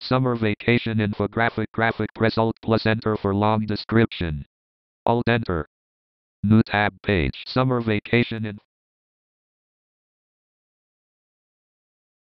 Summer vacation infographic graphic result. plus enter for long description. Alt enter. New tab page. Summer vacation in